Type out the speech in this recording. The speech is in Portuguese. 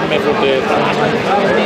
me foder.